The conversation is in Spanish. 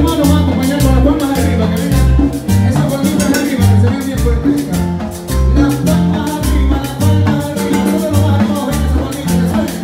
hermanos van a acompañar con las palmas arriba, que vengan esas palmitas arriba, que se ven bien fuertes. Las palmas arriba, las palmas arriba, todos los manos, ven esas palmitas, ¿sabes?